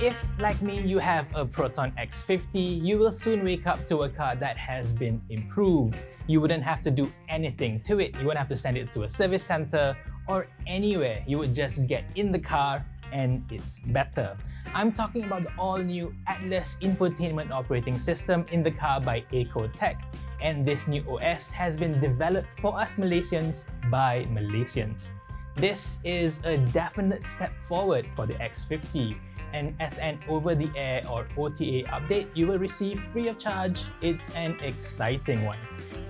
If, like me, you have a Proton X50, you will soon wake up to a car that has been improved. You wouldn't have to do anything to it. You wouldn't have to send it to a service center or anywhere. You would just get in the car and it's better. I'm talking about the all-new Atlas infotainment operating system in the car by ACO Tech. And this new OS has been developed for us Malaysians by Malaysians. This is a definite step forward for the X50 and as an over-the-air or OTA update you will receive free of charge, it's an exciting one.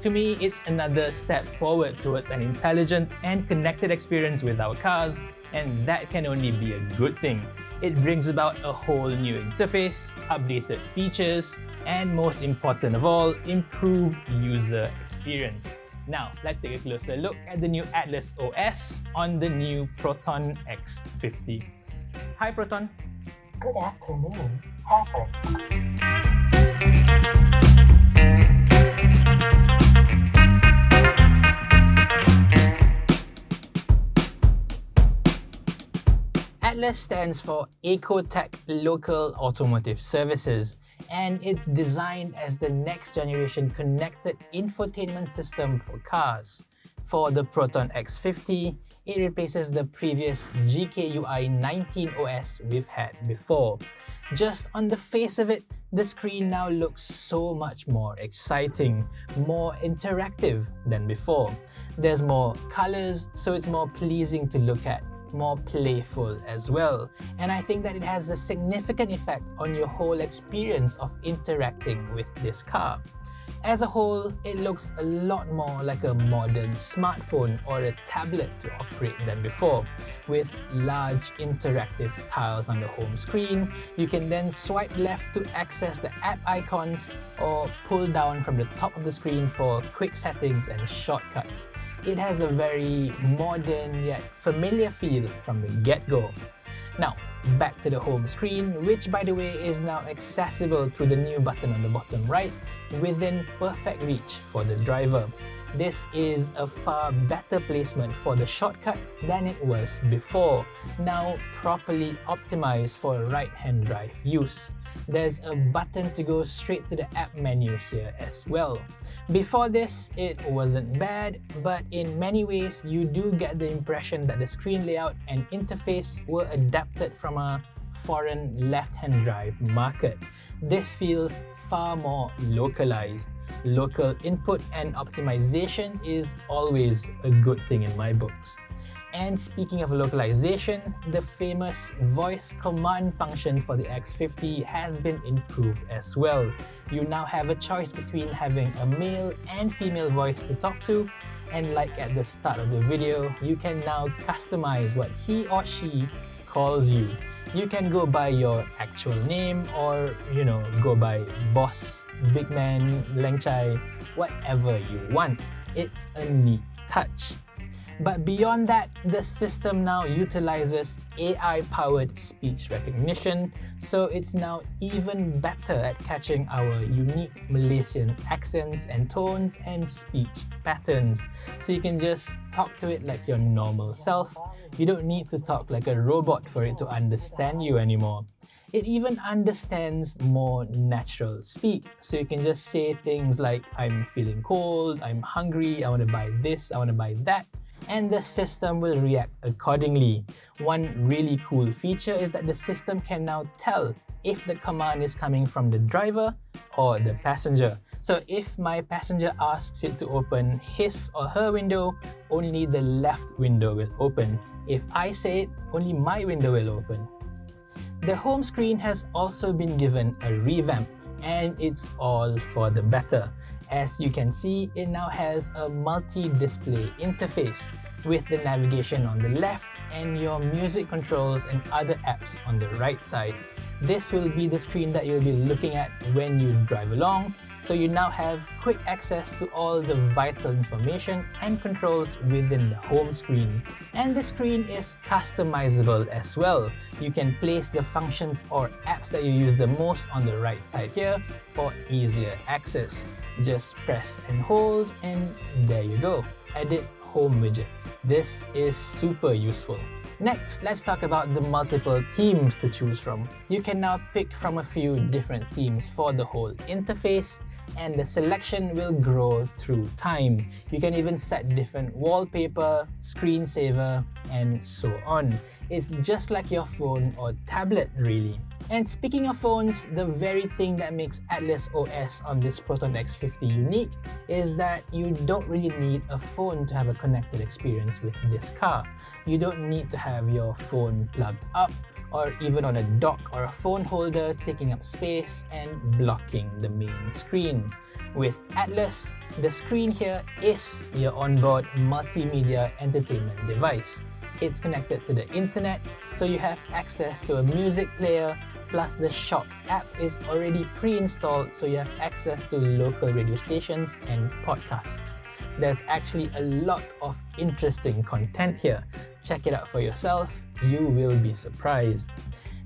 To me, it's another step forward towards an intelligent and connected experience with our cars, and that can only be a good thing. It brings about a whole new interface, updated features, and most important of all, improved user experience. Now, let's take a closer look at the new Atlas OS on the new Proton X50. Hi Proton, Good afternoon, Harvest. Atlas stands for ACO Tech Local Automotive Services and it's designed as the next generation connected infotainment system for cars. For the Proton X50, it replaces the previous GKUI 19 OS we've had before. Just on the face of it, the screen now looks so much more exciting, more interactive than before. There's more colors, so it's more pleasing to look at more playful as well. And I think that it has a significant effect on your whole experience of interacting with this car. As a whole, it looks a lot more like a modern smartphone or a tablet to operate than before. With large interactive tiles on the home screen, you can then swipe left to access the app icons or pull down from the top of the screen for quick settings and shortcuts. It has a very modern yet familiar feel from the get-go. Now, back to the home screen, which by the way is now accessible through the new button on the bottom right within perfect reach for the driver. This is a far better placement for the shortcut than it was before, now properly optimized for right-hand drive use. There's a button to go straight to the app menu here as well. Before this, it wasn't bad, but in many ways, you do get the impression that the screen layout and interface were adapted from a foreign left-hand drive market. This feels far more localized. Local input and optimization is always a good thing in my books. And speaking of localization, the famous voice command function for the X50 has been improved as well. You now have a choice between having a male and female voice to talk to, and like at the start of the video, you can now customize what he or she calls you. You can go by your actual name or, you know, go by boss, big man, Leng Chai, whatever you want. It's a neat touch. But beyond that, the system now utilizes AI-powered speech recognition, so it's now even better at catching our unique Malaysian accents and tones and speech patterns. So you can just talk to it like your normal self. You don't need to talk like a robot for it to understand you anymore. It even understands more natural speak. So you can just say things like, I'm feeling cold, I'm hungry, I want to buy this, I want to buy that and the system will react accordingly. One really cool feature is that the system can now tell if the command is coming from the driver or the passenger. So if my passenger asks it to open his or her window, only the left window will open. If I say it, only my window will open. The home screen has also been given a revamp and it's all for the better. As you can see, it now has a multi-display interface with the navigation on the left and your music controls and other apps on the right side. This will be the screen that you'll be looking at when you drive along, so you now have quick access to all the vital information and controls within the home screen. And the screen is customizable as well. You can place the functions or apps that you use the most on the right side here for easier access. Just press and hold and there you go. Edit home widget. This is super useful. Next, let's talk about the multiple themes to choose from. You can now pick from a few different themes for the whole interface and the selection will grow through time. You can even set different wallpaper, screensaver, and so on. It's just like your phone or tablet really. And speaking of phones, the very thing that makes Atlas OS on this Proton X50 unique is that you don't really need a phone to have a connected experience with this car. You don't need to have your phone plugged up or even on a dock or a phone holder taking up space and blocking the main screen. With Atlas, the screen here is your onboard multimedia entertainment device. It's connected to the internet, so you have access to a music player, plus the SYOK app is already pre-installed so you have access to local radio stations and podcasts. There's actually a lot of interesting content here. Check it out for yourself, you will be surprised.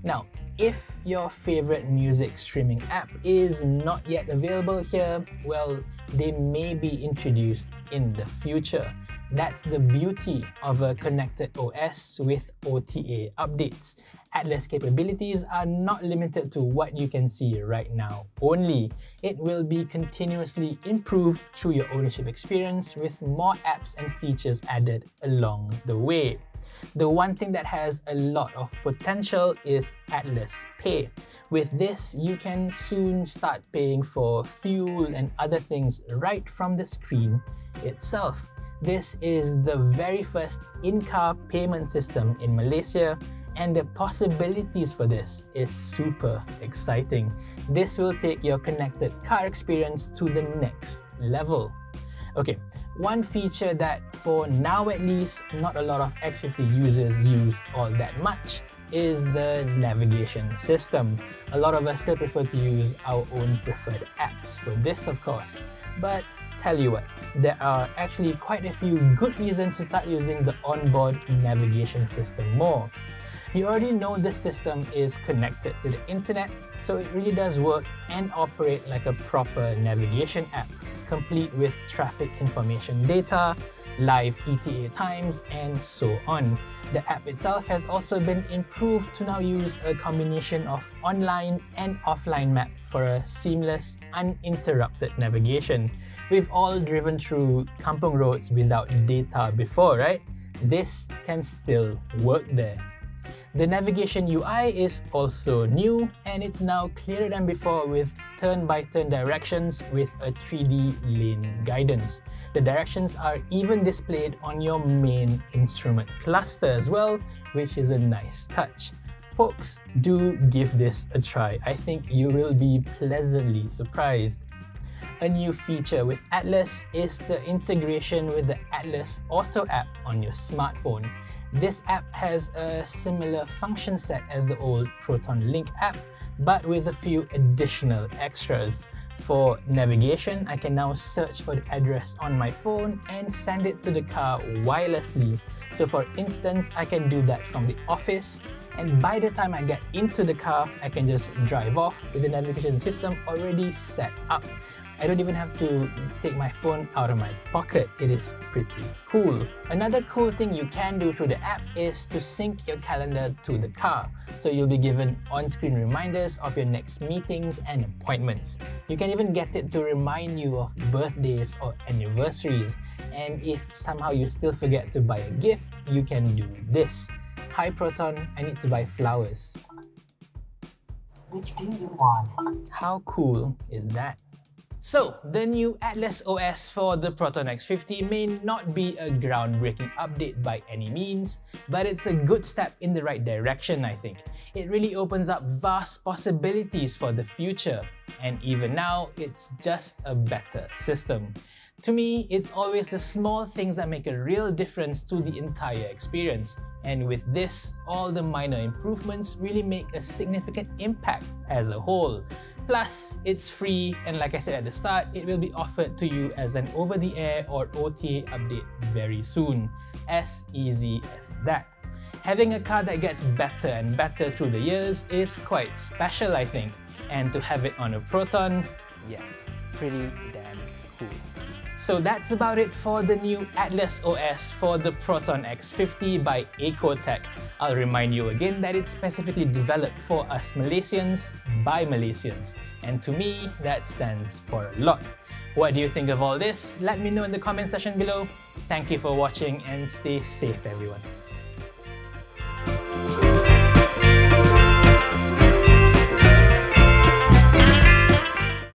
Now, if your favorite music streaming app is not yet available here, well, they may be introduced in the future. That's the beauty of a connected OS with OTA updates. Atlas capabilities are not limited to what you can see right now only. It will be continuously improved through your ownership experience with more apps and features added along the way. The one thing that has a lot of potential is Atlas Pay. With this, you can soon start paying for fuel and other things right from the screen itself. This is the very first in-car payment system in Malaysia and the possibilities for this is super exciting. This will take your connected car experience to the next level. Okay, one feature that for now at least not a lot of X50 users use all that much is the navigation system. A lot of us still prefer to use our own preferred apps for this of course, but tell you what, there are actually quite a few good reasons to start using the onboard navigation system more. You already know this system is connected to the internet, so it really does work and operate like a proper navigation app, complete with traffic information data, live ETA times, and so on. The app itself has also been improved to now use a combination of online and offline map for a seamless, uninterrupted navigation. We've all driven through kampung roads without data before, right? This can still work there. The navigation UI is also new and it's now clearer than before with turn-by-turn -turn directions with a 3D lane guidance. The directions are even displayed on your main instrument cluster as well, which is a nice touch. Folks, do give this a try. I think you will be pleasantly surprised. A new feature with Atlas is the integration with the Atlas Auto app on your smartphone. This app has a similar function set as the old Proton Link app, but with a few additional extras. For navigation, I can now search for the address on my phone and send it to the car wirelessly. So for instance, I can do that from the office and by the time I get into the car, I can just drive off with the navigation system already set up. I don't even have to take my phone out of my pocket. It is pretty cool. Another cool thing you can do through the app is to sync your calendar to the car. So you'll be given on-screen reminders of your next meetings and appointments. You can even get it to remind you of birthdays or anniversaries. And if somehow you still forget to buy a gift, you can do this. Hi Proton, I need to buy flowers. Which do you want? How cool is that? So, the new Atlas OS for the Proton X50 may not be a groundbreaking update by any means, but it's a good step in the right direction, I think. It really opens up vast possibilities for the future, and even now, it's just a better system. To me, it's always the small things that make a real difference to the entire experience. And with this, all the minor improvements really make a significant impact as a whole. Plus, it's free and like I said at the start, it will be offered to you as an over-the-air or OTA update very soon. As easy as that. Having a car that gets better and better through the years is quite special I think. And to have it on a Proton, yeah, pretty damn cool. So that's about it for the new Atlas OS for the Proton X50 by ACO Tech. I'll remind you again that it's specifically developed for us Malaysians by Malaysians. And to me, that stands for a lot. What do you think of all this? Let me know in the comment section below. Thank you for watching and stay safe everyone.